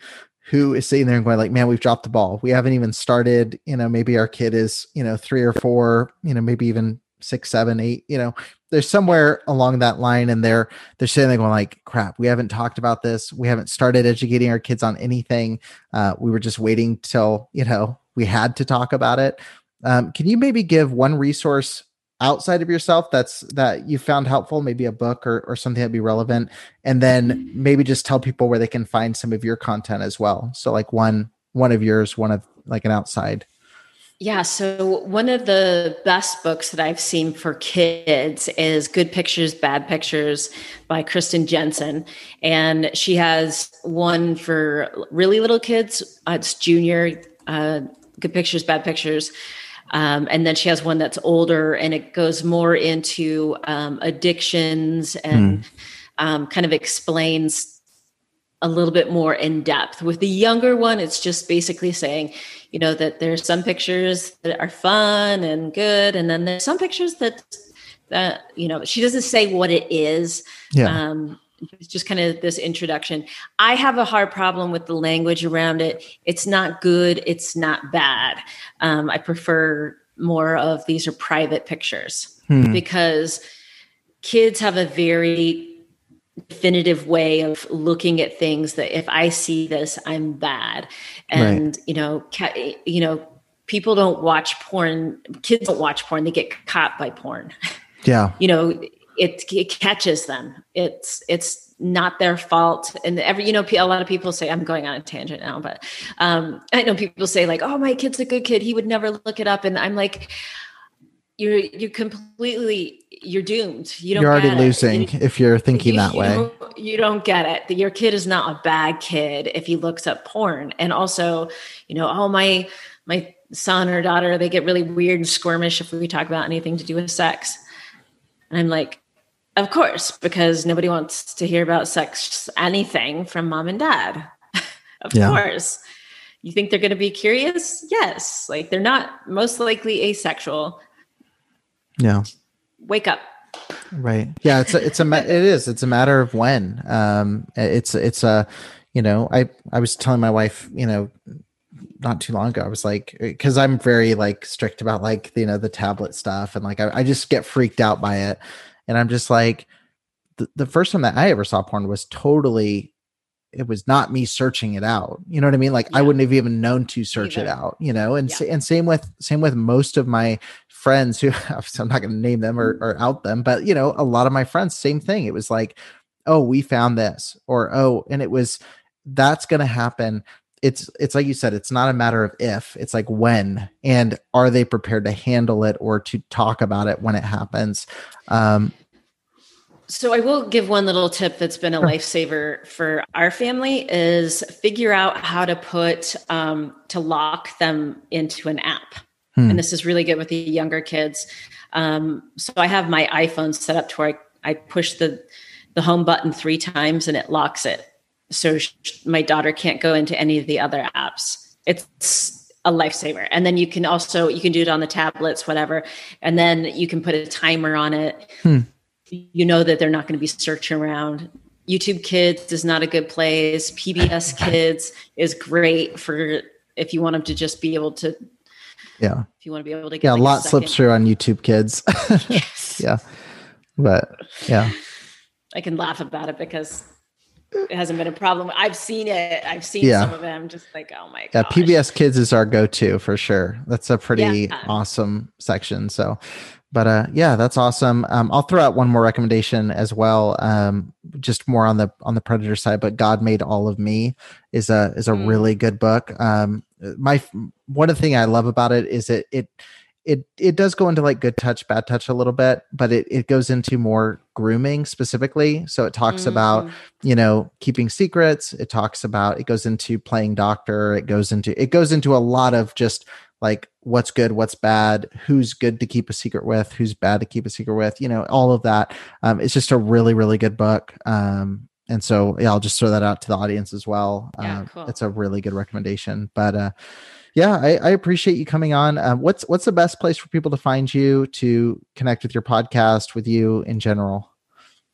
who is sitting there and going like, man, we've dropped the ball. We haven't even started, you know, maybe our kid is, you know, three or four, you know, maybe even six, seven, eight, you know, there's somewhere along that line and they're they're sitting there going like crap we haven't talked about this. We haven't started educating our kids on anything. Uh, we were just waiting till you know we had to talk about it. Um, can you maybe give one resource outside of yourself that's that you found helpful maybe a book or, or something that'd be relevant and then maybe just tell people where they can find some of your content as well so like one one of yours one of like an outside yeah. So, one of the best books that I've seen for kids is Good Pictures, Bad Pictures by Kristen Jensen. And she has one for really little kids, uh, it's junior, uh, Good Pictures, Bad Pictures. Um, and then she has one that's older and it goes more into um, addictions and mm. um, kind of explains a little bit more in depth. With the younger one, it's just basically saying, you know, that there's some pictures that are fun and good, and then there's some pictures that that you know she doesn't say what it is. Yeah. Um, it's just kind of this introduction. I have a hard problem with the language around it. It's not good. It's not bad. Um, I prefer more of these are private pictures hmm. because kids have a very definitive way of looking at things that if I see this, I'm bad. And, right. you know, ca- you know, people don't watch porn. Kids don't watch porn. They get caught by porn. Yeah. you know, it, it catches them. It's it's not their fault. And every you know a lot of people say I'm going on a tangent now, but um, I know people say like, "Oh, my kid's a good kid. He would never look it up," and I'm like. You're you completely you're doomed. You don't. You're already losing if you're thinking you, that way. You don't, you don't get it. Your kid is not a bad kid if he looks up porn. And also, you know, oh my my son or daughter, they get really weird and squirmish if we talk about anything to do with sex. And I'm like, of course, because nobody wants to hear about sex anything from mom and dad. of yeah. course. You think they're going to be curious? Yes. Like they're not most likely asexual. Yeah. Wake up. Right. Yeah. It's a, it's a, it is, it's a matter of when. Um, it's, it's a, you know, I, I was telling my wife, you know, not too long ago. I was like, because I'm very like strict about like you know the tablet stuff, and like I, I just get freaked out by it, and I'm just like, the, the first time that I ever saw porn was totally, it was not me searching it out. You know what I mean? Like yeah. I wouldn't have even known to search Either. it out. You know, and yeah. and same with same with most of my friends who I'm not going to name them or, mm-hmm. or out them, but you know, a lot of my friends, same thing. It was like, oh, we found this, or oh, and it was that's going to happen it's it's like you said it's not a matter of if it's like when and are they prepared to handle it or to talk about it when it happens? Um so i will give one little tip that's been a lifesaver for our family is figure out how to put um, to lock them into an app. Hmm. and this is really good with the younger kids. Um, so i have my iphone set up to where I, I push the the home button three times and it locks it so my daughter can't go into any of the other apps. It's a lifesaver. And then you can also you can do it on the tablets, whatever, and then you can put a timer on it. Hmm. You know that they're not going to be searching around. YouTube Kids is not a good place. PBS Kids is great for if you want them to just be able to. Yeah. If you want to be able to get yeah, like a lot a slips through on YouTube Kids. yes. yeah, but yeah. I can laugh about it because it hasn't been a problem. I've seen it. I've seen yeah. some of them. Just like, oh my god. Yeah, PBS Kids is our go-to for sure. That's a pretty yeah. awesome section. So, but uh, yeah, that's awesome. Um, I'll throw out one more recommendation as well. Um, just more on the on the predator side, but God made all of me is a is a mm. really good book. Um, my one of the thing I love about it is it it it it does go into like good touch bad touch a little bit but it, it goes into more grooming specifically. So it talks mm. about you know keeping secrets. It talks about it goes into playing doctor. It goes into it goes into a lot of just like what's good what's bad who's good to keep a secret with who's bad to keep a secret with you know all of that. Um, it's just a really really good book. Um, and so yeah i'll just throw that out to the audience as well. Yeah, uh, cool. it's a really good recommendation. But uh yeah, I, I appreciate you coming on. Um, what's what's the best place for people to find you to connect with your podcast, with you in general?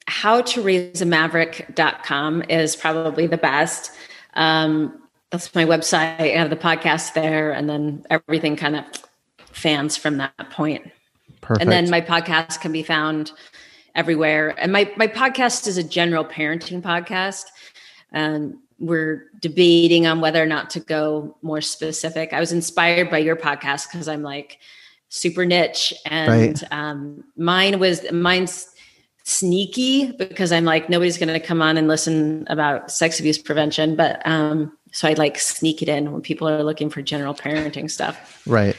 How to raise a maverick.com is probably the best. Um, that's my website. I have the podcast there, and then everything kind of fans from that point. Perfect. And then my podcast can be found everywhere. And my my podcast is a general parenting podcast. And we're debating on whether or not to go more specific. I was inspired by your podcast because I'm like super niche, and right. um, mine was mine's sneaky because I'm like nobody's going to come on and listen about sex abuse prevention, but um, so I like sneak it in when people are looking for general parenting stuff. Right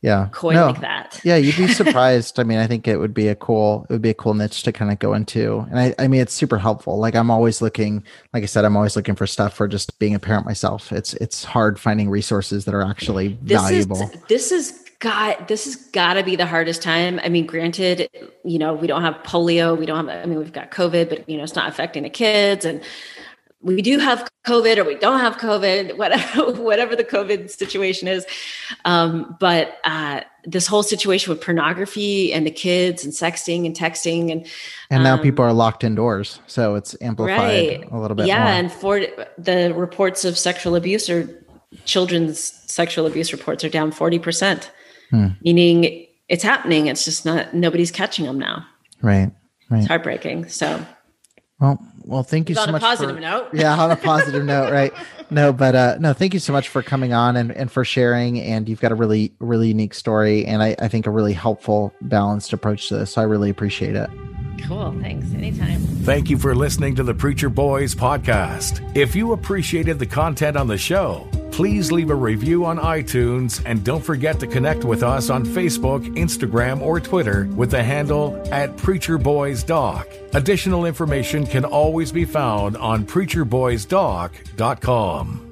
yeah. Coy no. like that. Yeah you'd be surprised. I mean i think it would be a cool it would be a cool niche to kind of go into. And i i mean it's super helpful. Like i'm always looking like i said i'm always looking for stuff for just being a parent myself. It's it's hard finding resources that are actually this valuable. is, this is got this has got to be the hardest time. I mean granted you know we don't have polio we don't have i mean we've got covid but you know it's not affecting the kids and we do have COVID or we don't have COVID, whatever, whatever the COVID situation is. Um, but uh, this whole situation with pornography and the kids and sexting and texting and and now um, people are locked indoors, so it's amplified right. a little bit. Yeah, more. and for the reports of sexual abuse or children's sexual abuse reports are down forty percent, hmm. meaning it's happening. It's just not nobody's catching them now. Right. Right. It's heartbreaking. So well, well, thank you so much. On a positive for, note. yeah, on a positive note, right? No, but uh no, thank you so much for coming on and, and for sharing. And you've got a really, really unique story and I, I think a really helpful, balanced approach to this. So I really appreciate it. Cool. Thanks. Anytime. Thank you for listening to the Preacher Boys podcast. If you appreciated the content on the show, please leave a review on iTunes and don't forget to connect with us on Facebook, Instagram, or Twitter with the handle at Preacher Boys Doc. Additional information can always be found on preacherboysdoc.com.